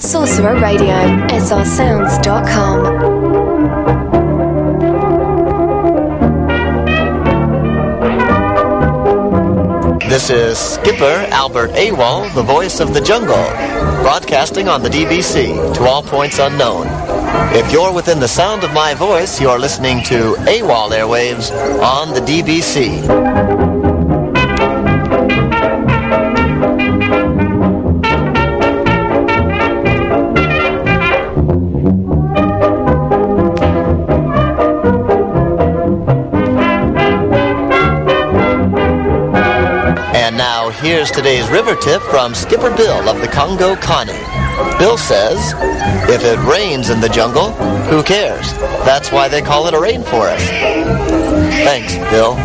Sorcerer Radio, srsounds.com. This is Skipper Albert Awol, the voice of the jungle, broadcasting on the DBC to all points unknown. If you're within the sound of my voice, you're listening to AWOL airwaves on the DBC. Here's today's river tip from Skipper Bill of the Congo Connie. Bill says, if it rains in the jungle, who cares? That's why they call it a rainforest. Thanks, Bill.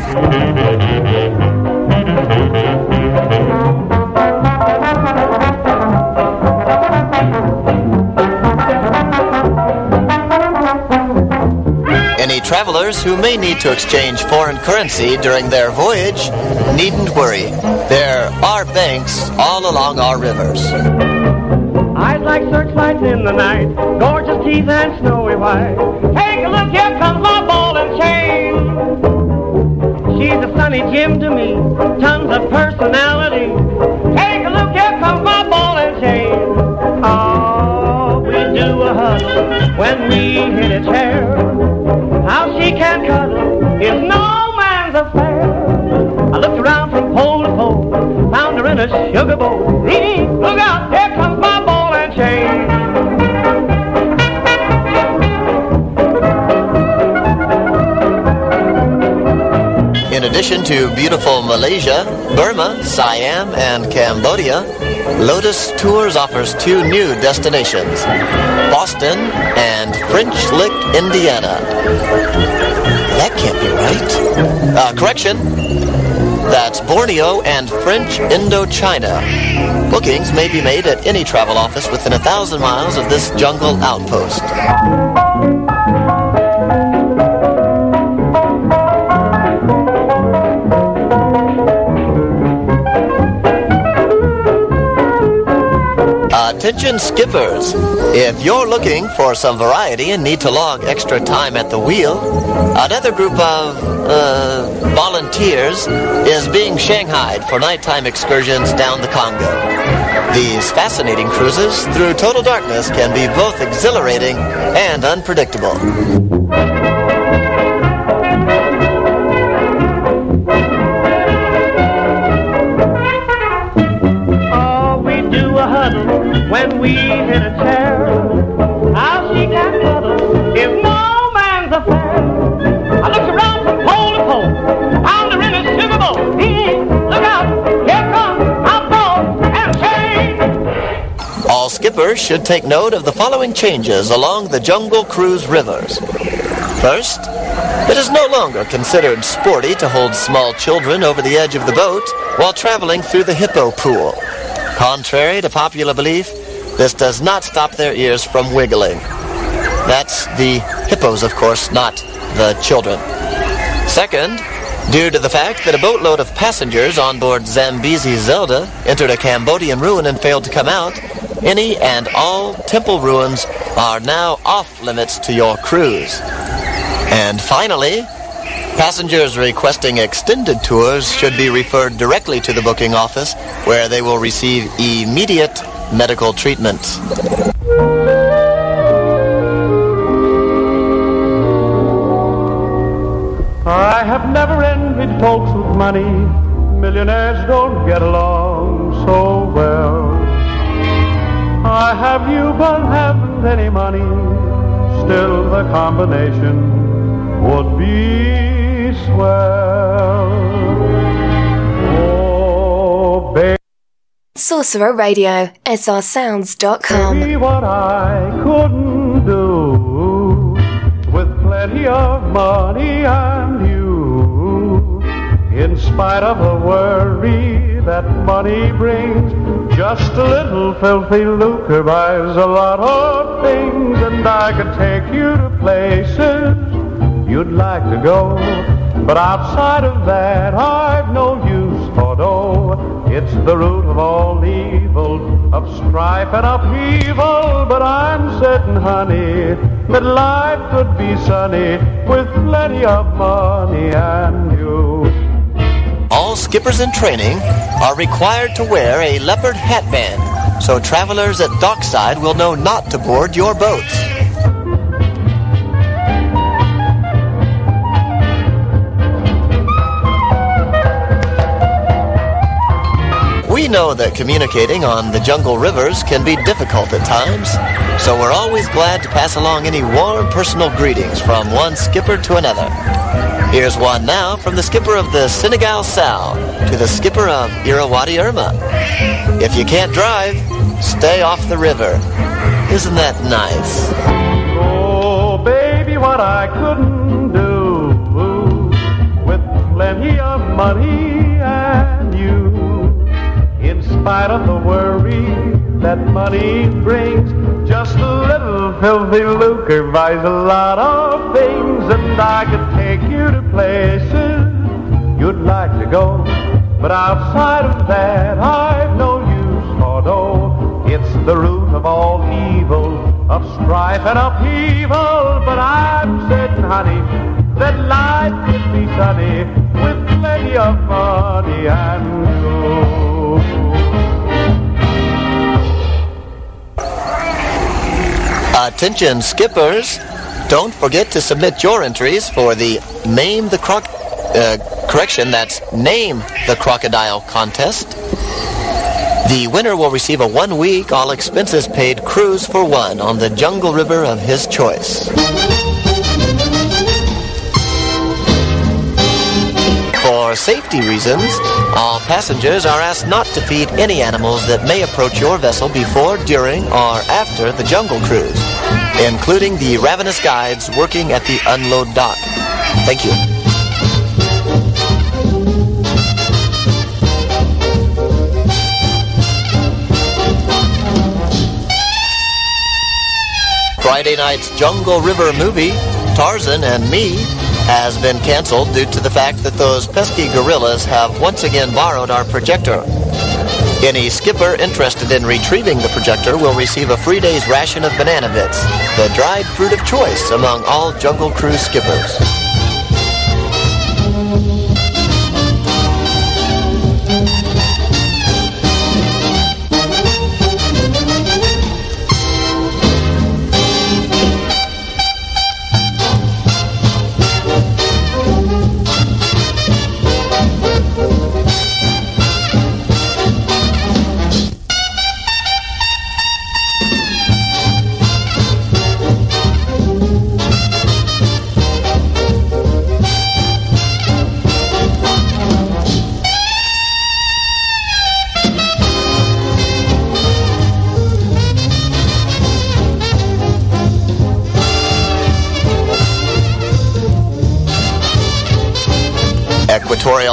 Travelers who may need to exchange foreign currency during their voyage needn't worry. There are banks all along our rivers. Eyes like searchlights in the night, gorgeous teeth and snowy white. Take a look, here comes my ball and chain. She's a sunny gem to me, tons of personality. Take a look, here comes my ball and chain. Ah, oh, we do a hug when we hit a chair. How she can cuddle is no man's affair. I looked around from pole to pole, found her in a sugar bowl. Look out, here addition to beautiful Malaysia, Burma, Siam, and Cambodia, Lotus Tours offers two new destinations, Boston and French Lick, Indiana. That can't be right. Uh, correction. That's Borneo and French Indochina. Bookings may be made at any travel office within a thousand miles of this jungle outpost. Attention skippers! If you're looking for some variety and need to log extra time at the wheel, another group of uh, volunteers is being shanghaied for nighttime excursions down the Congo. These fascinating cruises through total darkness can be both exhilarating and unpredictable. Hit a chair. How she is no man's affair. I looked around from pole to pole, found her in a sugar bowl. Look out, here comes ball and chain. All skippers should take note of the following changes along the Jungle Cruise rivers. First, it is no longer considered sporty to hold small children over the edge of the boat while traveling through the hippo pool. Contrary to popular belief, this does not stop their ears from wiggling. That's the hippos, of course, not the children. Second, due to the fact that a boatload of passengers on board Zambezi Zelda entered a Cambodian ruin and failed to come out, any and all temple ruins are now off limits to your cruise. And finally, passengers requesting extended tours should be referred directly to the booking office where they will receive immediate medical treatment. I have never envied folks with money. Millionaires don't get along so well. I have you but haven't any money. Still the combination would be swell. Oh. Sorcerer Radio, srsounds.com. Be what I couldn't do with plenty of money and you. In spite of the worry that money brings, just a little filthy lucre buys a lot of things, and I could take you to places you'd like to go. But outside of that, I've no use dough. It's the root of all evil, of strife and upheaval. but I'm certain, honey, that life could be sunny with plenty of money and you. All skippers in training are required to wear a leopard hatband so travelers at dockside will know not to board your boats. We know that communicating on the jungle rivers can be difficult at times, so we're always glad to pass along any warm personal greetings from one skipper to another. Here's one now from the skipper of the Senegal Sal to the skipper of Irrawaddy Irma. If you can't drive, stay off the river. Isn't that nice? Oh, baby, what I couldn't do with plenty of money spite of the worry that money brings, just a little filthy lucre buys a lot of things, and I could take you to places you'd like to go. But outside of that, I've no use for dough. It's the root of all evil, of strife and upheaval. But I'm certain, honey, that life could be sunny with plenty of money and Attention skippers, don't forget to submit your entries for the Name the Croc... Uh, correction, that's Name the Crocodile contest. The winner will receive a one-week, all-expenses-paid cruise for one on the jungle river of his choice. For safety reasons, all passengers are asked not to feed any animals that may approach your vessel before, during, or after the jungle cruise, including the ravenous guides working at the unload dock. Thank you. Friday night's Jungle River movie, Tarzan and Me, has been canceled due to the fact that those pesky gorillas have once again borrowed our projector. Any skipper interested in retrieving the projector will receive a free day's ration of banana bits, the dried fruit of choice among all Jungle Cruise skippers.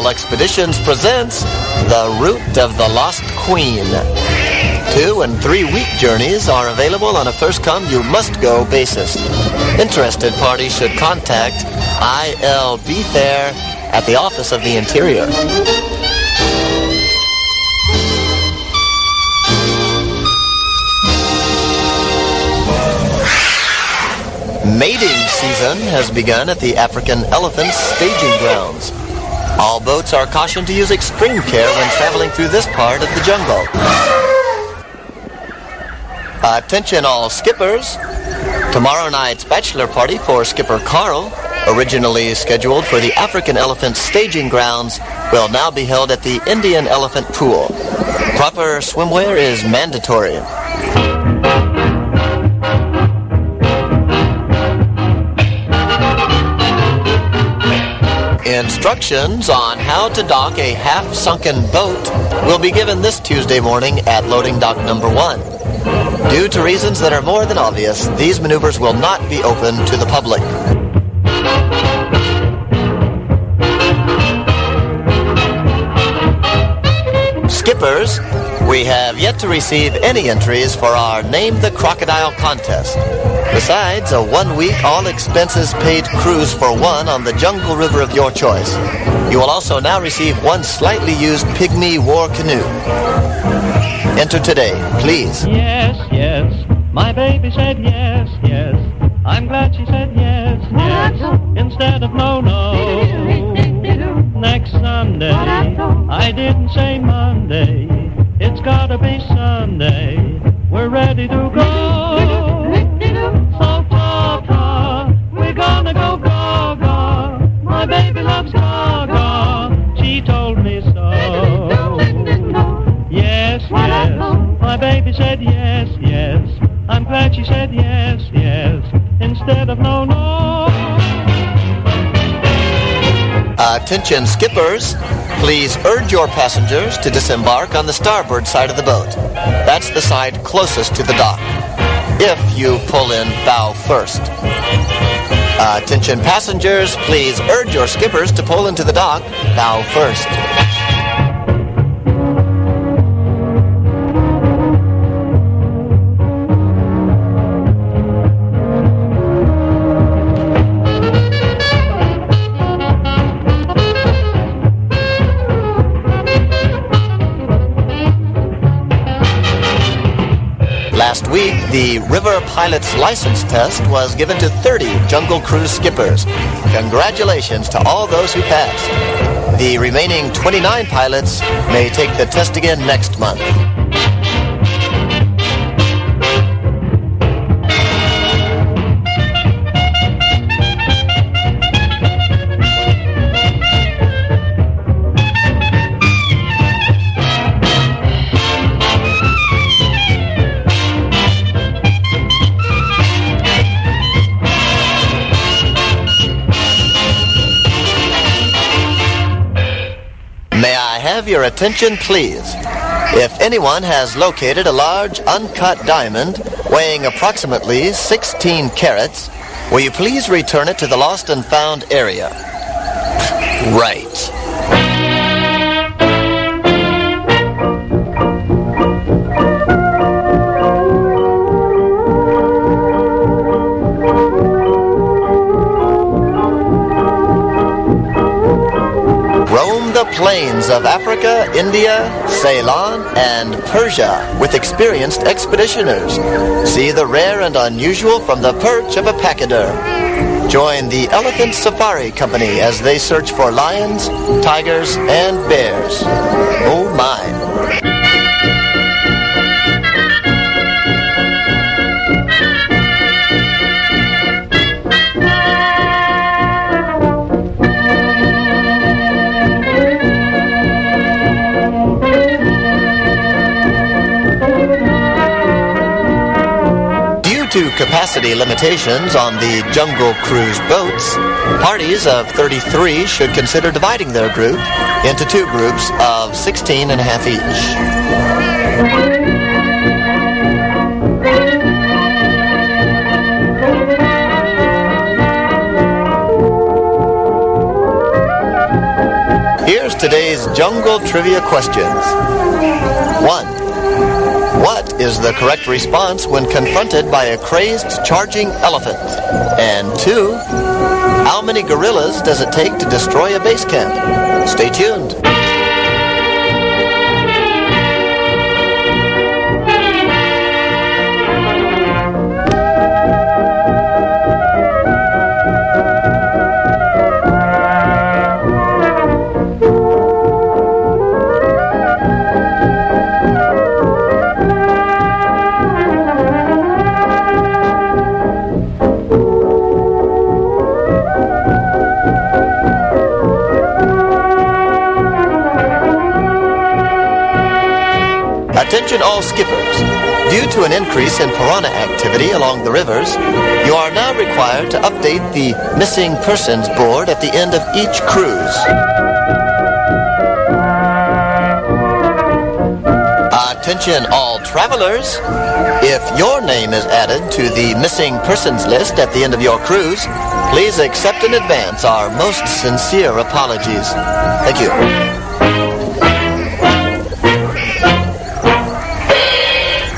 Expeditions presents The Route of the Lost Queen. Two and three week journeys are available on a first come, you must go basis. Interested parties should contact ILB Fair at the Office of the Interior. Mating season has begun at the African Elephant Staging Grounds. All boats are cautioned to use extreme care when traveling through this part of the jungle. Attention all skippers. Tomorrow night's bachelor party for Skipper Carl, originally scheduled for the African Elephant Staging Grounds, will now be held at the Indian Elephant Pool. Proper swimwear is mandatory. Instructions on how to dock a half-sunken boat will be given this Tuesday morning at loading dock number one. Due to reasons that are more than obvious, these maneuvers will not be open to the public. Skippers, we have yet to receive any entries for our Name the Crocodile contest. Besides, a one-week, all-expenses-paid cruise for one on the jungle river of your choice. You will also now receive one slightly used Pygmy War Canoe. Enter today, please. Yes, yes, My baby said yes, yes. I'm glad she said yes, yes. Instead of no, no. Next Sunday. I didn't say Monday. It's gotta be Sunday. We're ready to go. Loves gaga. She told me so. Yes, yes. My baby said yes, yes. I'm glad she said yes, yes. Instead of no, no. Attention skippers, please urge your passengers to disembark on the starboard side of the boat. That's the side closest to the dock. If you pull in bow first. Uh, attention passengers, please urge your skippers to pull into the dock bow first. River Pilot's license test was given to 30 Jungle Cruise skippers. Congratulations to all those who passed. The remaining 29 pilots may take the test again next month. Have your attention, please? If anyone has located a large uncut diamond weighing approximately 16 carats, will you please return it to the lost and found area? Right. Plains of Africa, India, Ceylon, and Persia with experienced expeditioners. See the rare and unusual from the perch of a pachyderm. Join the Elephant Safari Company as they search for lions, tigers, and bears. Oh my. To capacity limitations on the Jungle Cruise boats, parties of 33 should consider dividing their group into two groups of 16 and a half each. Here's today's jungle trivia questions. 1. Is the correct response when confronted by a crazed charging elephant? And two, how many gorillas does it take to destroy a base camp? Stay tuned. Attention all skippers. Due to an increase in piranha activity along the rivers, you are now required to update the missing persons board at the end of each cruise. Attention all travelers. If your name is added to the missing persons list at the end of your cruise, please accept in advance our most sincere apologies. Thank you.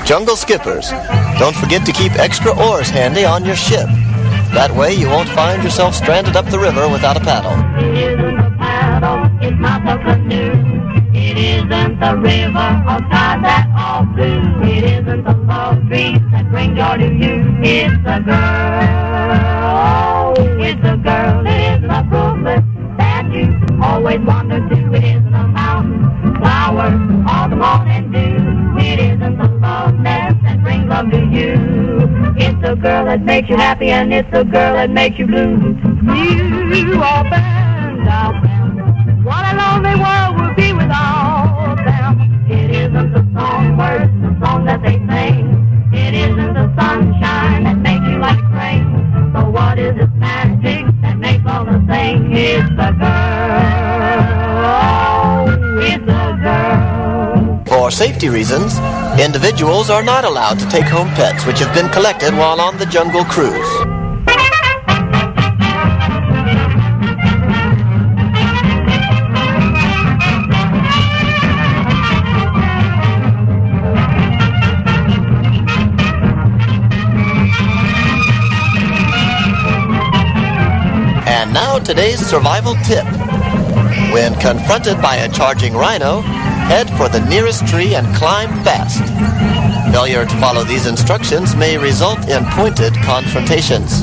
Jungle skippers, don't forget to keep extra oars handy on your ship. That way you won't find yourself stranded up the river without a paddle. It isn't a paddle, it's not a canoe. It isn't the river that all. It isn't the that bring joy to you. It's the girl. It's the girl. It a Brooklyn that you always wander to. It isn't a mountain flower all the morning dew. It isn't the brings love to you. It's the girl that makes you happy and it's the girl that makes you blue. You are bound out. What a lonely world would be without them. It isn't the song words, the song that they sing. It isn't the sunshine that makes you like rain. So what is this magic that makes all the sing? It's the girl. For safety reasons, individuals are not allowed to take home pets which have been collected while on the jungle cruise. And now today's survival tip. When confronted by a charging rhino, head for the nearest tree and climb fast. Failure to follow these instructions may result in pointed confrontations.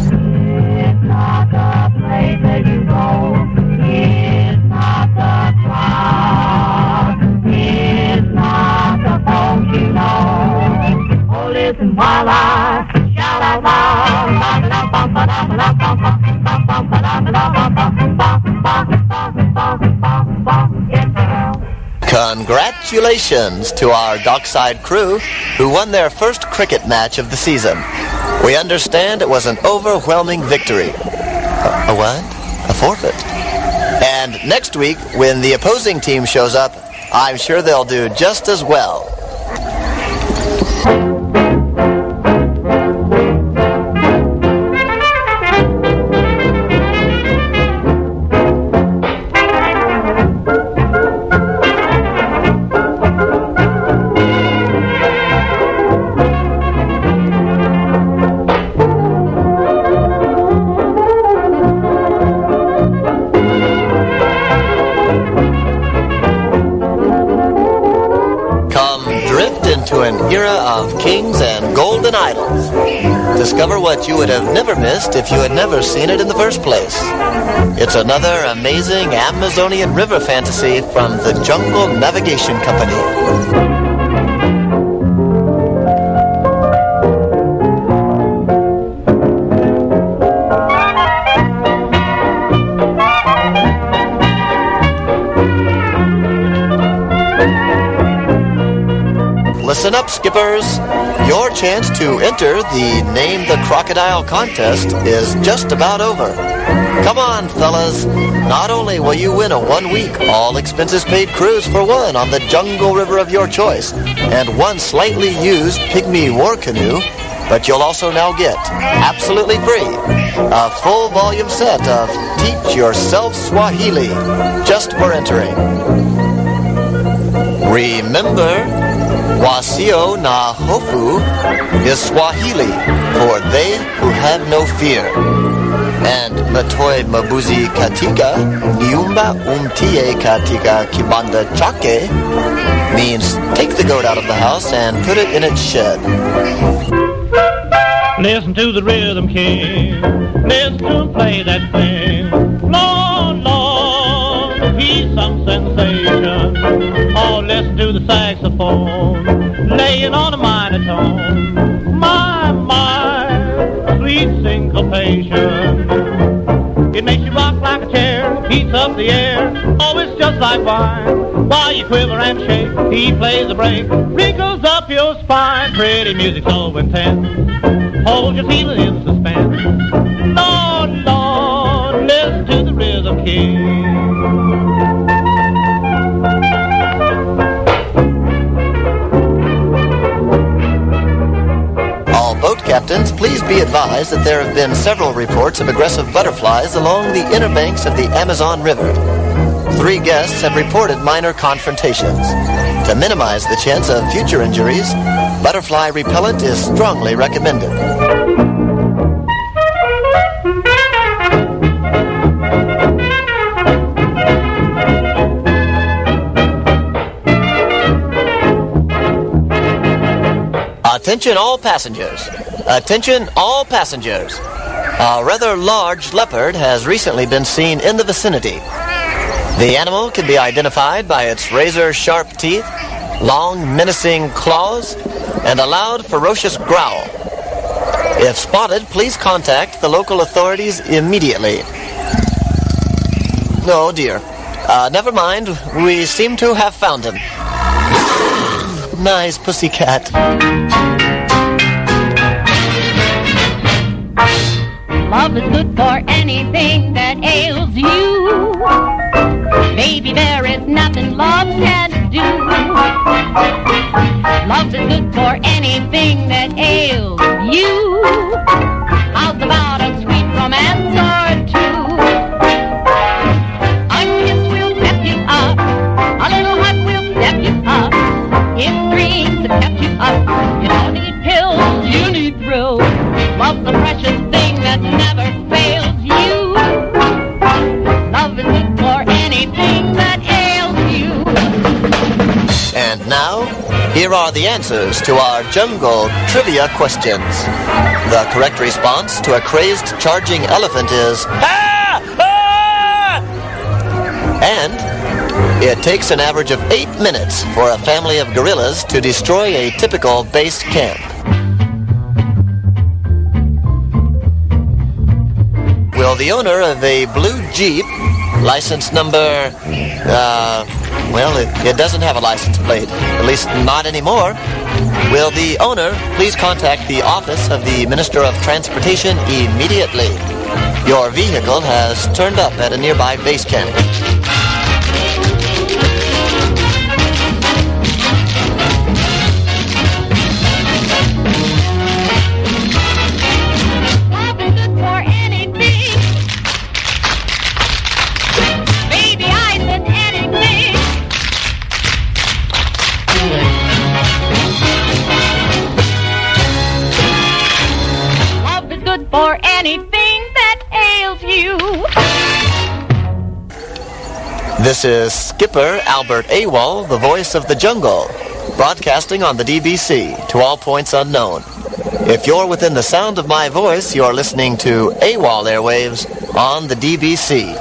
It's not Congratulations to our dockside crew who won their first cricket match of the season. We understand it was an overwhelming victory. A, a what? A forfeit. And next week, when the opposing team shows up, I'm sure they'll do just as well. And idols. Discover what you would have never missed if you had never seen it in the first place. It's another amazing Amazonian river fantasy from the Jungle Navigation Company. Listen up, skippers. Your chance to enter the Name the Crocodile contest is just about over. Come on, fellas. Not only will you win a one week, all expenses paid cruise for one on the jungle river of your choice and one slightly used pygmy war canoe, but you'll also now get, absolutely free, a full volume set of Teach Yourself Swahili just for entering. Remember, Wasio na hofu is Swahili for they who have no fear. And Matoi Mabuzi Katika, Nyumba Umtie Katika Kibanda Chake means take the goat out of the house and put it in its shed. Listen to the rhythm king. Listen to him play that thing. Lord, Lord, he's some sensation. Oh, listen to the saxophone laying on a minor tone. My, my, sweet syncopation. It makes you rock like a chair, heats up the air. Oh, it's just like wine. While you quiver and shake, he plays the break, wrinkles up your spine. Pretty music so intense. Hold your feeling in suspense. Lord, Lord, listen to the rhythm king. captains, please be advised that there have been several reports of aggressive butterflies along the inner banks of the Amazon River. Three guests have reported minor confrontations. To minimize the chance of future injuries, butterfly repellent is strongly recommended. Attention all passengers. Attention all passengers. A rather large leopard has recently been seen in the vicinity. The animal can be identified by its razor sharp teeth, long menacing claws, and a loud ferocious growl. If spotted, please contact the local authorities immediately. Oh dear. Uh, never mind. We seem to have found him. nice pussycat. Love is good for anything that ails you. Baby, there is nothing love can't do. Love is good for anything that ails you. How's about a here are the answers to our jungle trivia questions. The correct response to a crazed charging elephant is Ah! Ah! And it takes an average of eight minutes for a family of gorillas to destroy a typical base camp. Will the owner of a blue Jeep, license number, uh, well, it, it doesn't have a license plate, at least not anymore. Will the owner please contact the office of the Minister of Transportation immediately? Your vehicle has turned up at a nearby base camp. This is Skipper Albert Awol, the voice of the jungle, broadcasting on the DBC to all points unknown. If you're within the sound of my voice, you're listening to AWOL airwaves on the DBC.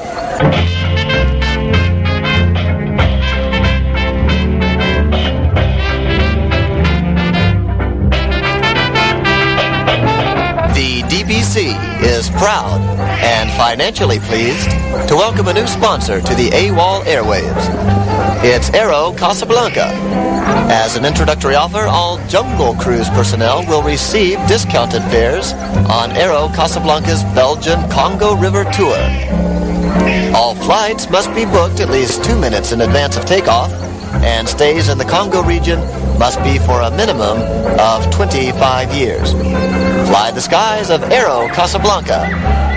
The DBC is proud financially pleased to welcome a new sponsor to the AWOL airwaves. It's Aero Casablanca. As an introductory offer, all Jungle Cruise personnel will receive discounted fares on Aero Casablanca's Belgian Congo River tour. All flights must be booked at least two minutes in advance of takeoff, and stays in the Congo region must be for a minimum of 25 years. Fly the skies of Aero Casablanca,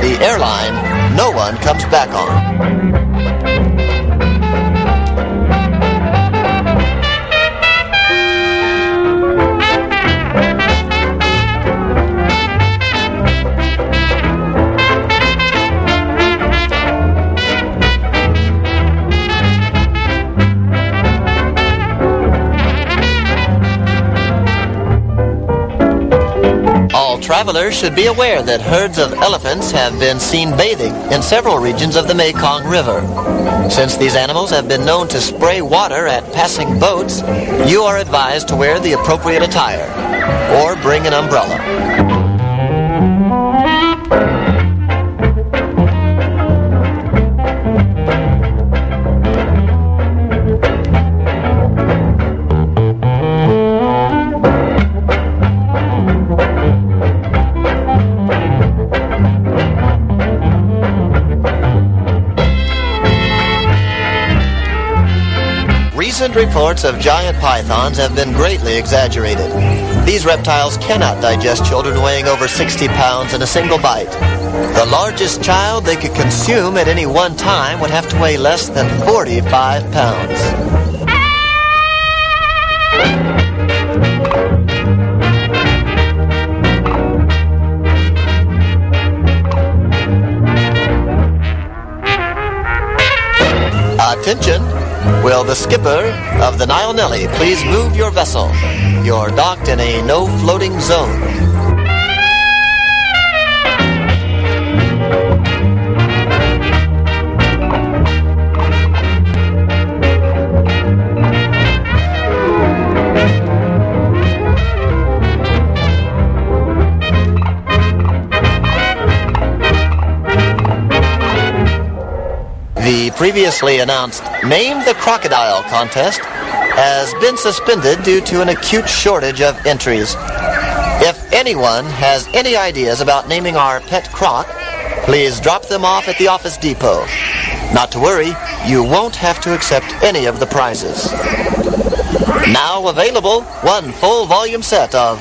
the airline no one comes back on. Travelers should be aware that herds of elephants have been seen bathing in several regions of the Mekong River. Since these animals have been known to spray water at passing boats, you are advised to wear the appropriate attire or bring an umbrella. Recent reports of giant pythons have been greatly exaggerated. These reptiles cannot digest children weighing over 60 pounds in a single bite. The largest child they could consume at any one time would have to weigh less than 45 pounds. Attention! Will the skipper of the Nile Nelly please move your vessel? You're docked in a no floating zone. Previously announced Name the Crocodile contest has been suspended due to an acute shortage of entries. If anyone has any ideas about naming our pet croc, please drop them off at the office depot. Not to worry, you won't have to accept any of the prizes. Now available, one full volume set of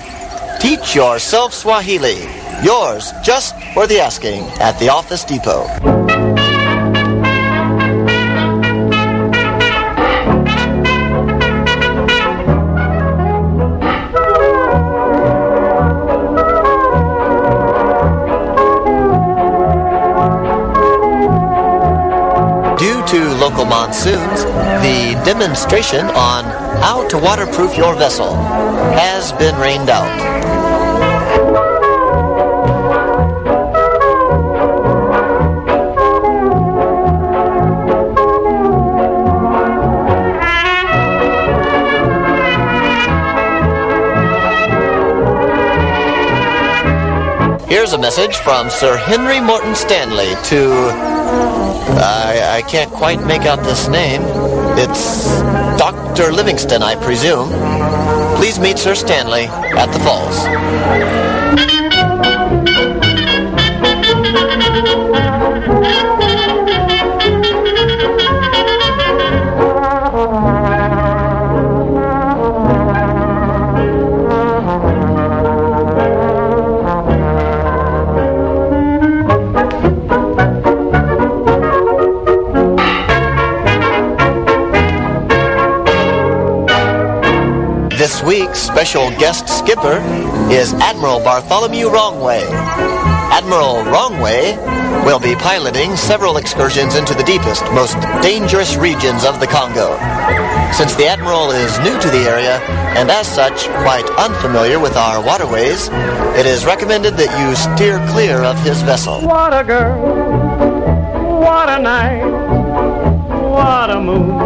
Teach Yourself Swahili. Yours just for the asking at the office depot. Monsoons, the demonstration on how to waterproof your vessel has been rained out. Here's a message from Sir Henry Morton Stanley to I, I can't quite make out this name. It's Dr. Livingstone, I presume. Please meet Sir Stanley at the falls. Week's special guest skipper is Admiral Bartholomew Wrongway. Admiral Wrongway will be piloting several excursions into the deepest, most dangerous regions of the Congo. Since the Admiral is new to the area and as such quite unfamiliar with our waterways, it is recommended that you steer clear of his vessel. What a girl, what a night, what a moon,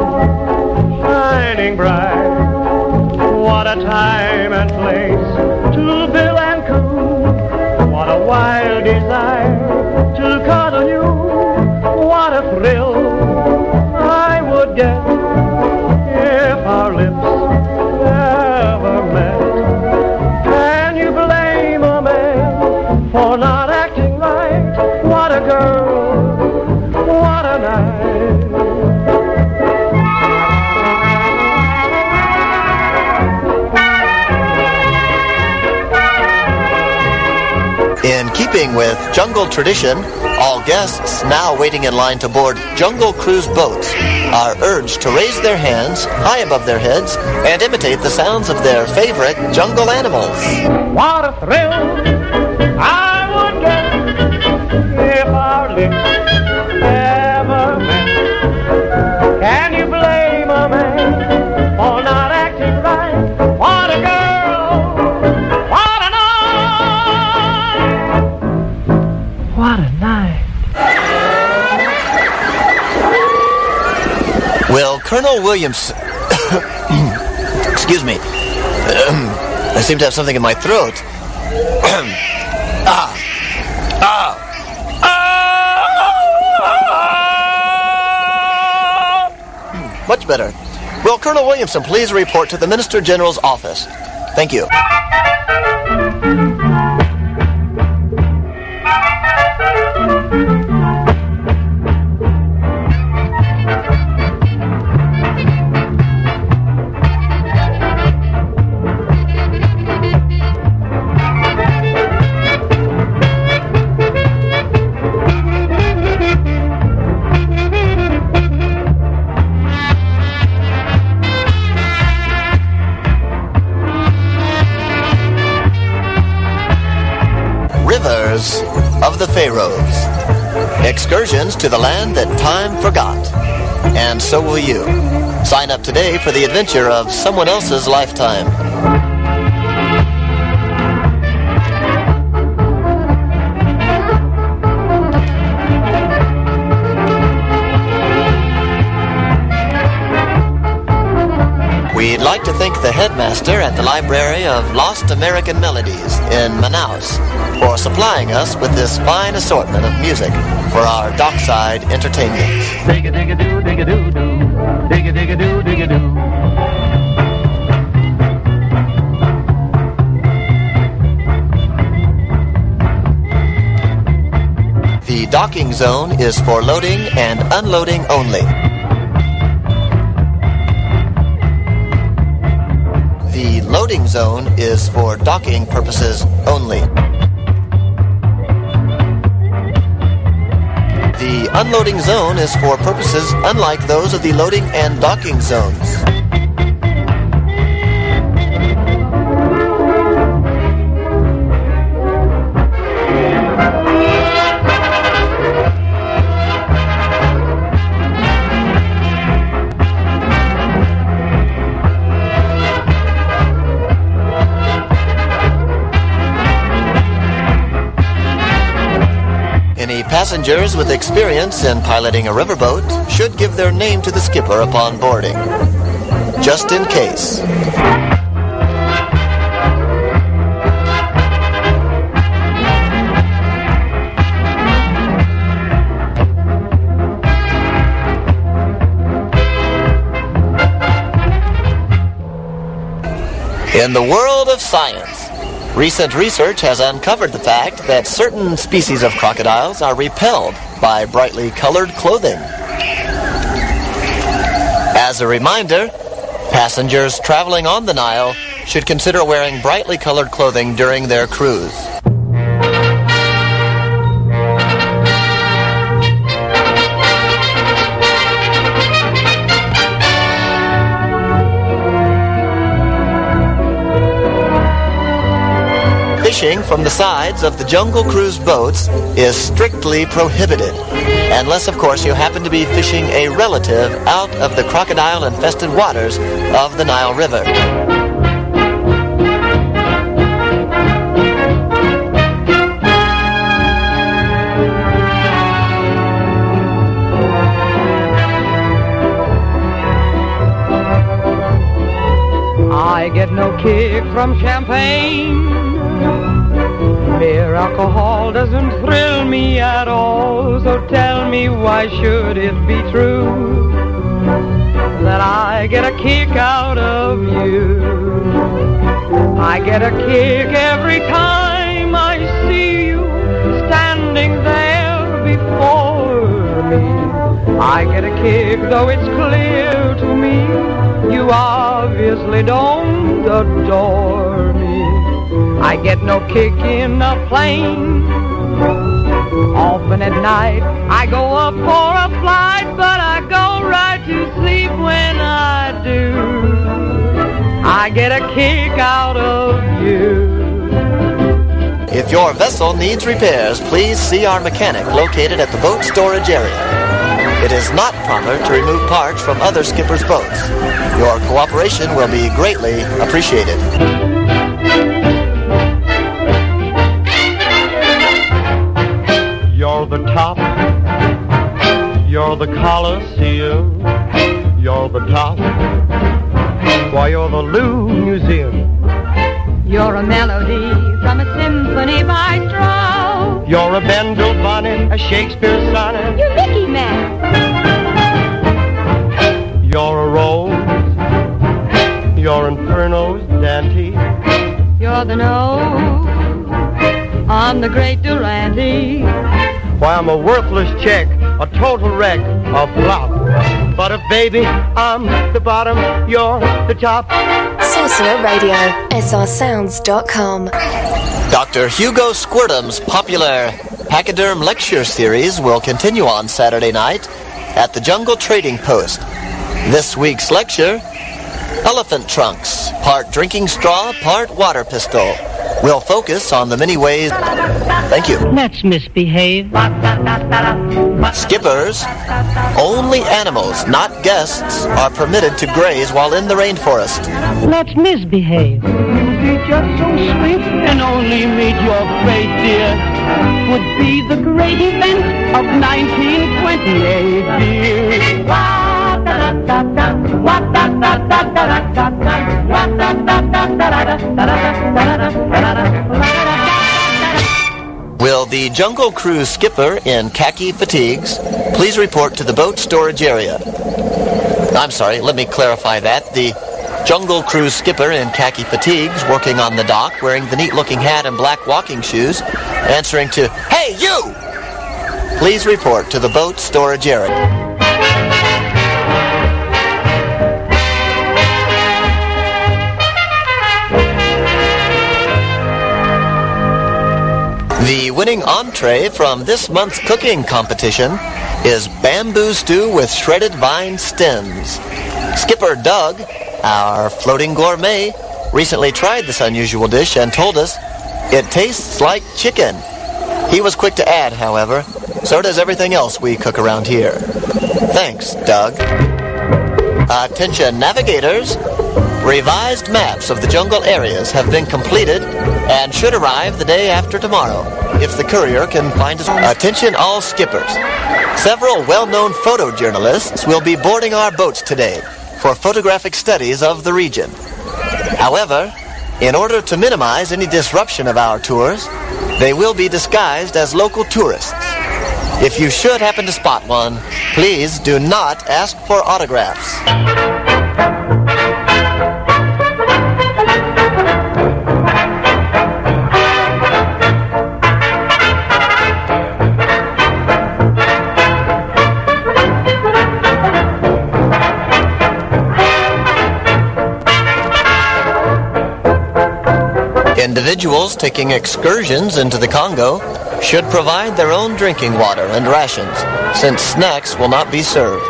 shining bright. What a time and place to bill and coo. What a wild desire to cuddle you. What a thrill I would get if our lips In keeping with jungle tradition, all guests now waiting in line to board Jungle Cruise boats are urged to raise their hands high above their heads and imitate the sounds of their favorite jungle animals. What a thrill I would get if our lips ever met. Can you blame a man Colonel Williams... Excuse me. I seem to have something in my throat. ah. Ah. Ah. Much better. Will Colonel Williamson please report to the Minister General's office? Thank you. Pharaohs. Excursions to the land that time forgot. And so will you. Sign up today for the adventure of someone else's lifetime. We'd like to thank the headmaster at the Library of Lost American Melodies in Manaus for supplying us with this fine assortment of music for our dockside entertainment. Dig a doo, dig doo doo. Dig a doo, dig doo. The docking zone is for loading and unloading only. The loading zone is for docking purposes only. Unloading zone is for purposes unlike those of the loading and docking zones. Passengers with experience in piloting a riverboat should give their name to the skipper upon boarding. Just in case. In the world of science, recent research has uncovered the fact that certain species of crocodiles are repelled by brightly colored clothing. As a reminder, passengers traveling on the Nile should consider wearing brightly colored clothing during their cruise. Fishing from the sides of the Jungle Cruise boats is strictly prohibited, unless, of course, you happen to be fishing a relative out of the crocodile infested waters of the Nile River. I get no kick from champagne. Mere alcohol doesn't thrill me at all. So tell me why should it be true that I get a kick out of you? I get a kick every time I see you standing there before me. I get a kick though it's clear to me you obviously don't adore me. I get no kick in a plane. Often at night I go up for a flight, but I go right to sleep when I do. I get a kick out of you. If your vessel needs repairs, please see our mechanic located at the boat storage area. It is not proper to remove parts from other skippers' boats. Your cooperation will be greatly appreciated. Top. You're the Coliseum. You're the top. Why, you're the Lou Museum. You're a melody from a symphony by Strauss. You're a Bendel bonnet, a Shakespeare sonnet. You're Mickey Mouse. You're a rose. You're Inferno's Dante. You're the nose on the great Durante. Why, I'm a worthless check, a total wreck, a flop. But if baby, I'm the bottom, you're the top. Sorcerer Radio, srsounds.com. Dr. Hugo Squirtum's popular Pachyderm lecture series will continue on Saturday night at the Jungle Trading Post. This week's lecture, Elephant Trunks, part drinking straw, part water pistol. Will focus on the many ways. Thank you. Let's misbehave. Skippers, only animals, not guests, are permitted to graze while in the rainforest. Let's misbehave. You'd be just so sweet and only meet your fate, dear. Would be the great event of 1928, dear. Will the Jungle Cruise skipper in khaki fatigues please report to the boat storage area? I'm sorry, let me clarify that. The Jungle Cruise skipper in khaki fatigues working on the dock wearing the neat-looking hat and black walking shoes answering to, Hey, you! Please report to the boat storage area. The winning entree from this month's cooking competition is bamboo stew with shredded vine stems. Skipper Doug, our floating gourmet, recently tried this unusual dish and told us it tastes like chicken. He was quick to add, however, so does everything else we cook around here. Thanks, Doug. Attention navigators, revised maps of the jungle areas have been completed and should arrive the day after tomorrow if the courier can find us. Attention all skippers. Several well-known photojournalists will be boarding our boats today for photographic studies of the region. However, in order to minimize any disruption of our tours, they will be disguised as local tourists. If you should happen to spot one, please do not ask for autographs. Individuals taking excursions into the Congo should provide their own drinking water and rations, since snacks will not be served.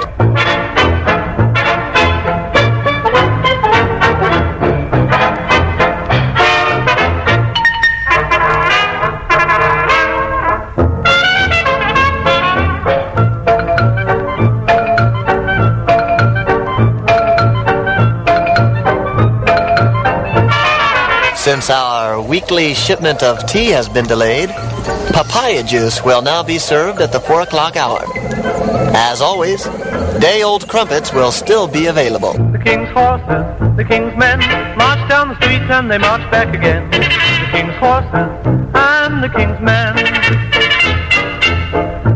Since our weekly shipment of tea has been delayed, papaya juice will now be served at the 4 o'clock hour. As always, day-old crumpets will still be available. The king's horses, the king's men march down the street and they march back again. The king's horses and the king's men.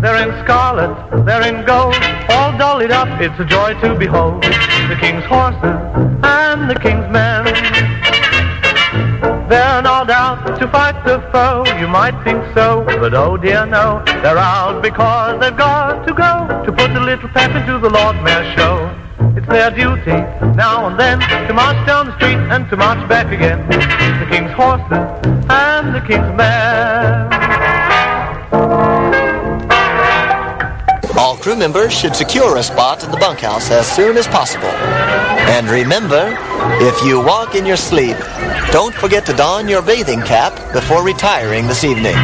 They're in scarlet, they're in gold, all dollied up, it's a joy to behold. The king's horses and the king's men. They're not out to fight the foe, you might think so, but oh dear no, they're out because they've got to go to put a little pep into the Lord Mayor's show. It's their duty now and then to march down the street and to march back again. The king's horses and the king's men. Crew members should secure a spot in the bunkhouse as soon as possible. And remember, if you walk in your sleep, don't forget to don your bathing cap before retiring this evening.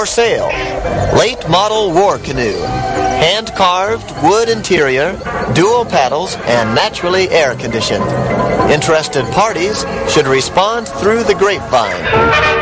For sale, late model war canoe. Hand carved wood interior, dual paddles, and naturally air conditioned. Interested parties should respond through the grapevine.